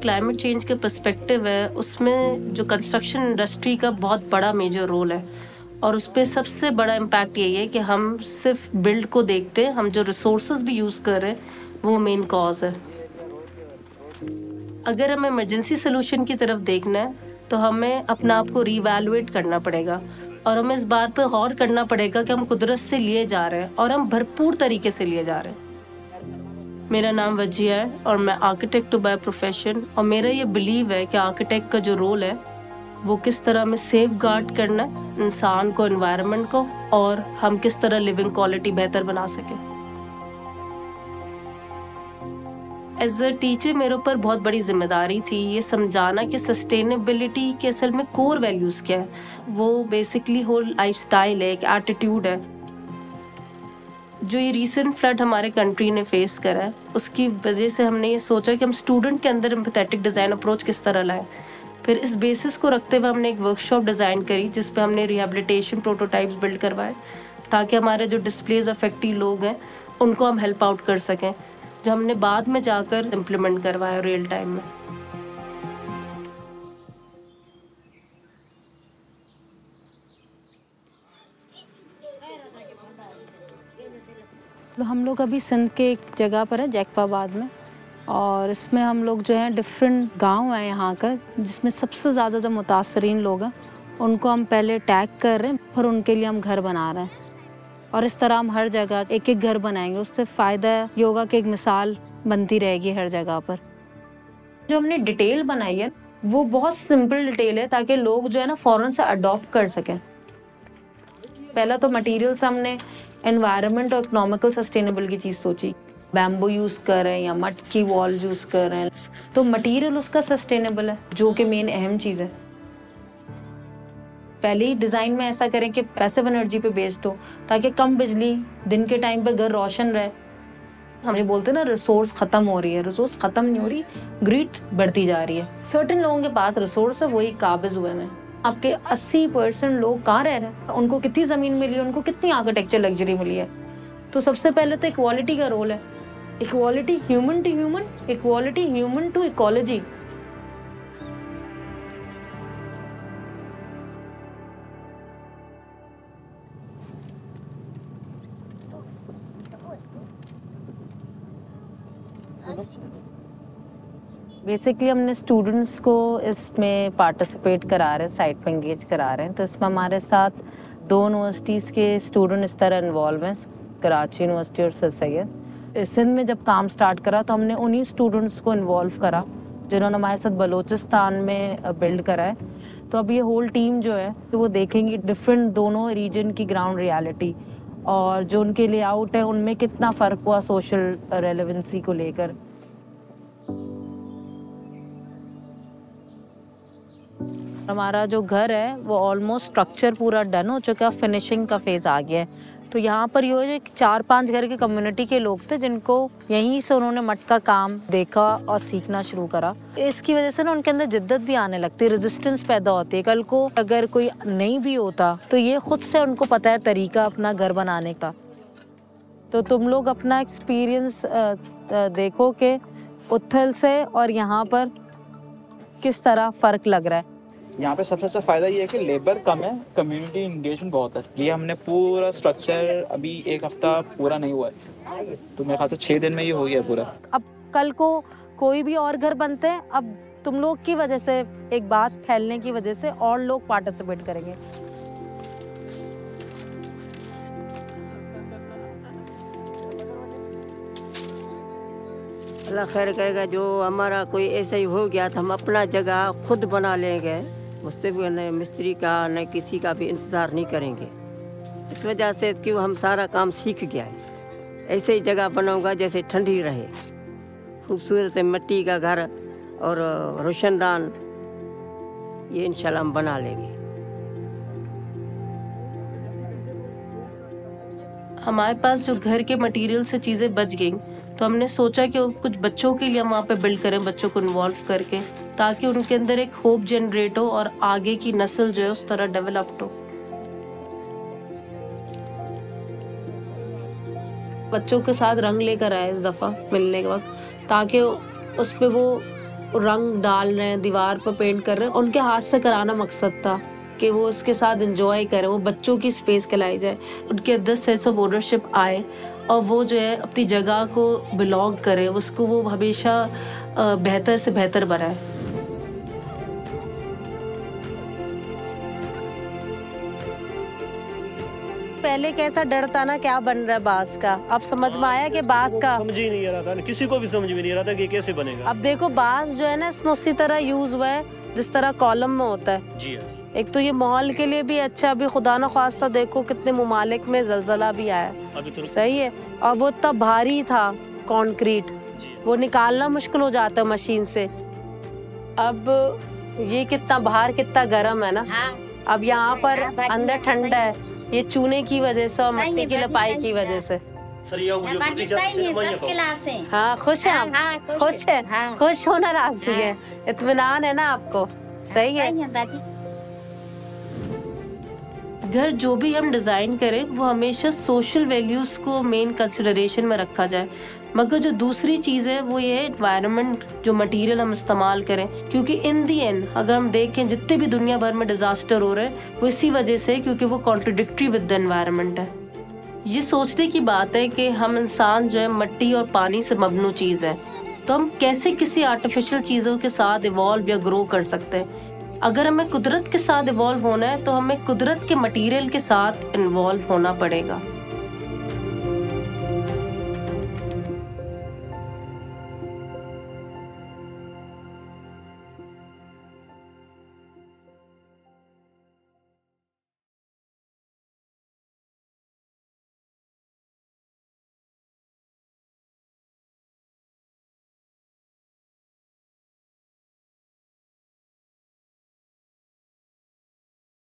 Climate change के perspective है, उसमें जो कंस्ट्रक्शन इंडस्ट्री का बहुत बड़ा मेजर रोल है। और उस पर सबसे बड़ा इम्पैक्ट यही है कि हम सिर्फ़ बिल्ड को देखते हैं, हम जो रिसोर्स भी यूज़ कर रहे हैं, वो मेन कॉज है। अगर हमें इमरजेंसी सोल्यूशन की तरफ़ देखना है तो हमें अपना आप को रीवैल्यूएट करना पड़ेगा। और हमें इस बात पर गौर करना पड़ेगा कि हम कुदरत से लिए जा रहे हैं और हम भरपूर तरीके से लिए जा रहे हैं। मेरा नाम वजिया है और मैं आर्किटेक्ट टू बाय प्रोफेशन और मेरा ये बिलीव है कि आर्किटेक्ट का जो रोल है, वो किस तरह में सेफ़ गार्ड करना है इंसान को इन्वायरमेंट को और हम किस तरह लिविंग क्वालिटी बेहतर बना सकें। एज अ टीचर मेरे ऊपर बहुत बड़ी ज़िम्मेदारी थी ये समझाना कि सस्टेनेबिलिटी के असल में कोर वैल्यूज़ क्या है। वो बेसिकली होल लाइफ स्टाइल है, एक एटीट्यूड है। जो ये रीसेंट फ्लड हमारे कंट्री ने फेस करा है, उसकी वजह से हमने ये सोचा कि हम स्टूडेंट के अंदर एम्पथेटिक डिज़ाइन अप्रोच किस तरह लाएँ। फिर इस बेसिस को रखते हुए हमने एक वर्कशॉप डिज़ाइन करी, जिस पे हमने रिहेबिलिटेशन प्रोटोटाइप्स बिल्ड करवाए, ताकि हमारे जो डिस्प्लेज अफेक्टिव लोग हैं, उनको हम हेल्प आउट कर सकें, जो हमने बाद में जाकर इम्प्लीमेंट करवाया रियल टाइम में। हम लोग अभी सिंध के एक जगह पर है जैकपाबाद में। और इसमें हम लोग जो हैं डिफरेंट गाँव हैं यहाँ का, जिसमें सबसे ज़्यादा जो मुतासरीन लोग हैं, उनको हम पहले टैग कर रहे हैं, फिर उनके लिए हम घर बना रहे हैं। और इस तरह हम हर जगह एक एक घर बनाएँगे, उससे फ़ायदा योगा की एक मिसाल बनती रहेगी हर जगह पर। जो हमने डिटेल बनाई है, वो बहुत सिंपल डिटेल है, ताकि लोग जो है ना, फ़ौरन से अडॉप्ट कर सकें। पहला तो मटेरियल्स हमने एनवायरनमेंट और इकोनॉमिकल सस्टेनेबल की चीज़ सोची। बैम्बो यूज़ कर रहे हैं या मट की वॉल यूज़ कर रहे हैं तो मटेरियल उसका सस्टेनेबल है, जो कि मेन अहम चीज़ है। पहले ही डिज़ाइन में ऐसा करें कि पैसिव एनर्जी पे बेस्ड हो ताकि कम बिजली, दिन के टाइम पे घर रोशन रहे। हम ये बोलते हैं ना रिसोर्स खत्म हो रही है रिसोर्स खत्म नहीं हो रही ग्रीड बढ़ती जा रही है। सर्टन लोगों के पास रिसोर्स है, वही काबिज हुए हैं। आपके 80 परसेंट लोग कहाँ रह रहे हैं? उनको कितनी ज़मीन मिली है? उनको कितनी आर्किटेक्चर लग्जरी मिली है? तो सबसे पहले तो इक्वालिटी का रोल है। Equality human to human equality human to ecology basically हमने स्टूडेंट्स को इसमें पार्टिसिपेट करा रहे हैं साइट पर इंगेज करा रहे हैं। तो इसमें हमारे साथ दो यूनिवर्सिटीज़ के स्टूडेंट इस तरह इन्वॉल्व हैं कराची यूनिवर्सिटी और सर सैद सिंध में जब काम स्टार्ट करा तो हमने उन्हीं स्टूडेंट्स को इन्वॉल्व करा, जिन्होंने हमारे साथ बलूचिस्तान में बिल्ड करा है। तो अब ये होल टीम जो है तो वो देखेंगी डिफरेंट दोनों रीजन की ग्राउंड रियलिटी और जो उनके लेआउट है, उनमें कितना फ़र्क हुआ सोशल रेलेवेंसी को लेकर। हमारा जो घर है, वो ऑलमोस्ट स्ट्रक्चर पूरा डन हो चुका है फिनिशिंग का फ़ेज़ आ गया है। तो यहाँ पर ये चार पाँच घर के कम्युनिटी के लोग थे, जिनको यहीं से उन्होंने मट का काम देखा और सीखना शुरू करा। इसकी वजह से ना उनके अंदर जिद्दत भी आने लगती रेजिस्टेंस पैदा होती है। कल को अगर कोई नहीं भी होता तो ये खुद से उनको पता है तरीका अपना घर बनाने का। तो तुम लोग अपना एक्सपीरियंस देखो कि उथल से और यहाँ पर किस तरह फ़र्क लग रहा है। यहाँ पे सबसे अच्छा फ़ायदा ये है कि लेबर कम है कम्युनिटी इंगेजमेंट बहुत है। ये हमने पूरा स्ट्रक्चर अभी एक हफ़्ता पूरा नहीं हुआ है। तो मेरे ख्याल से छः दिन में ये हो गया पूरा। अब कल को कोई भी और घर बनते हैं अब तुम लोग की वजह से एक बात फैलने की वजह से और लोग पार्टिसिपेट करेंगे। अल्लाह खैर करेगा जो हमारा कोई ऐसा ही हो गया तो हम अपना जगह खुद बना लेंगे। उससे भी न मिस्त्री का, न किसी का भी इंतज़ार नहीं करेंगे। इस वजह से क्यों हम सारा काम सीख गया है। ऐसे ही जगह बनाऊँगा जैसे ठंडी रहे। खूबसूरत मिट्टी का घर और रोशनदान, ये इंशाल्लाह हम बना लेंगे। हमारे पास जो घर के मटेरियल से चीज़ें बच गई तो हमने सोचा कि कुछ बच्चों के लिए हम वहाँ पे बिल्ड करें, बच्चों को इन्वॉल्व करके, ताकि उनके अंदर एक होप जनरेट हो और आगे की नस्ल जो है उस तरह डेवलप्ड हो। बच्चों के साथ रंग लेकर आए इस दफ़ा मिलने के वक्त ताकि उस पर वो रंग डाल रहे हैं, दीवार पर पेंट कर रहे हैं। उनके हाथ से कराना मकसद था कि वो उसके साथ एंजॉय करें, वो बच्चों की स्पेस कहलाई जाए। उनके अंदर सेंस ऑफ़ ओनरशिप आए और वो जो है अपनी जगह को बिलोंग करे उसको वो हमेशा बेहतर से बेहतर बनाए। पहले कैसा डर था ना क्या बन रहा है बाँस का? अब समझ में आया कि बाँस का समझ ही नहीं आ रहा था किसी को भी समझ में नहीं आ रहा था कि कैसे बनेगा। अब देखो बाँस जो है ना इसमें उसी तरह यूज़ हुआ है जिस तरह कॉलम में होता है। जी हाँ। एक तो ये माहौल के लिए भी अच्छा अभी खुदा न खास्ता देखो कितने ममालिक में जलजला भी आया। तो सही है। और वो इतना भारी था कॉन्क्रीट वो निकालना मुश्किल हो जाता है मशीन से। अब ये कितना बाहर कितना गर्म है ना। हाँ। अब यहाँ पर हाँ, अंदर ठंडा है। ये चूने की वजह से और मिट्टी की लपाई की वजह से। है है खुश है हाँ, आप? खुश है। खुश होना राज़ी हाँ। इतमान है ना आपको? सही है। सही है बाजी घर जो भी हम डिज़ाइन करें, वो हमेशा सोशल वैल्यूज़ को मेन कंसिडरेशन में रखा जाए। मगर जो दूसरी चीज़ है, वो ये इन्वायरमेंट जो मटेरियल हम इस्तेमाल करें। क्योंकि इन दी एंड अगर हम देखें, जितने भी दुनिया भर में डिज़ास्टर हो रहे हैं, वो इसी वजह से क्योंकि वो कॉन्ट्रोडिक्ट्री विद द इन्वायरमेंट है। ये सोचने की बात है कि हम इंसान जो है, मिट्टी और पानी से मबनू चीज़ है। तो हम कैसे किसी आर्टिफिशियल चीज़ों के साथ इवॉल्व या ग्रो कर सकते हैं? अगर हमें कुदरत के साथ इवॉल्व होना है तो हमें कुदरत के मटेरियल के साथ इन्वॉल्व होना पड़ेगा।